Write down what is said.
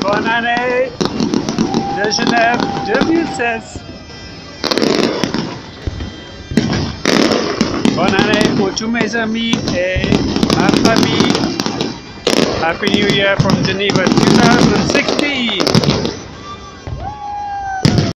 Bonne année de Genève 2016. Bonne année pour tous mes amis et ma famille. Happy New Year from Geneva 2016.